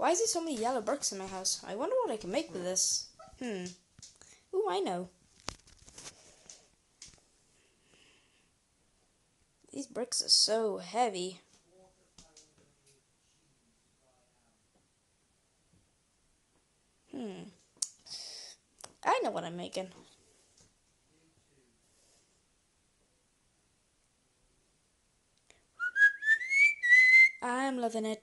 Why is there so many yellow bricks in my house? I wonder what I can make with this. Hmm. Ooh, I know. These bricks are so heavy. Hmm. I know what I'm making. I'm loving it.